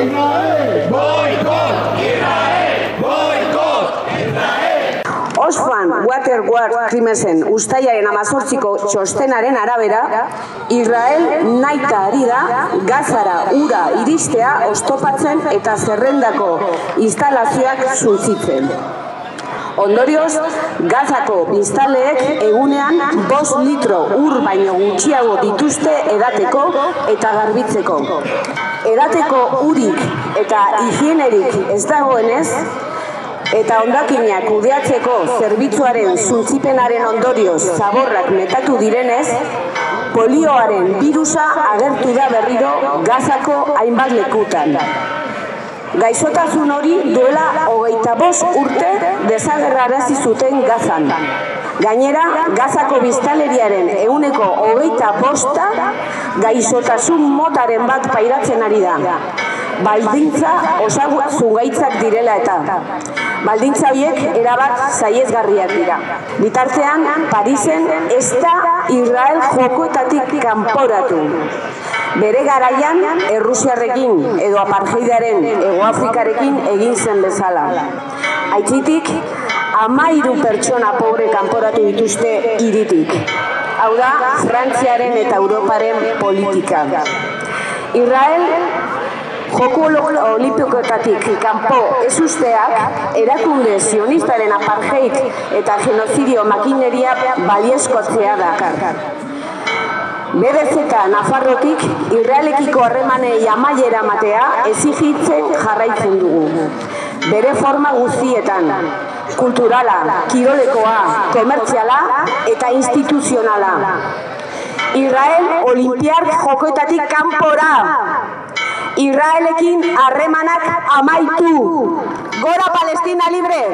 Israel! Boikot Israel! Boikot Israel! Oxfam Waterward Crimesen ustaiaren amazortziko txostenaren arabera, Israel naita ari da gazara ura iristea ostopatzen eta zerrendako instalazioak zuzitzen. Ondorioz, gazako biztaleek egunean bost litro ur baino gutxiago dituzte edateko eta garbitzeko. Edateko urik eta higienerik ez dagoenez, eta ondakinak kudeatzeko zerbitzuaren zuntzipenaren ondorioz zaborrak metatu direnez, polioaren virusa agertu da berriro gazako hainbat lekutan. Gaixotasun hori duela hogeita bost urte desagerrarazi zuten gazan. Gainera, gazako biztaleriaren euneko hogeita bosta gaixotasun motaren bat pairatzen ari da. Baldintza osagun gaitzak direla eta. Baldintza horiek erabat zaiezgarriak dira. Bitartean, Parisen ez da Israel jokoetatik kanporatu. Bere garaian, Errusiarrekin edo apartheidaren Egoafrikarekin egin zen bezala. Aitzitik, amairu pertsona pobre kanporatu dituzte iritik. Hau da, Frantziaren eta Europaren politika. Israel Joko olimpikoetatik kanpo ez usteak erakunde zionistaren apartheid eta genozidio makineria balieskotzea dakar. BDZ Nafarrotik irrealekiko harremanei amaiera matea ezigitzen jarraitzen dugu. Bere forma guztietan, kulturala, kirolekoa, komertziala eta instituzionala. Israel olimpiar jokoetatik kanpora. Israelekin harremanak amaitu. Gora Palestina libre!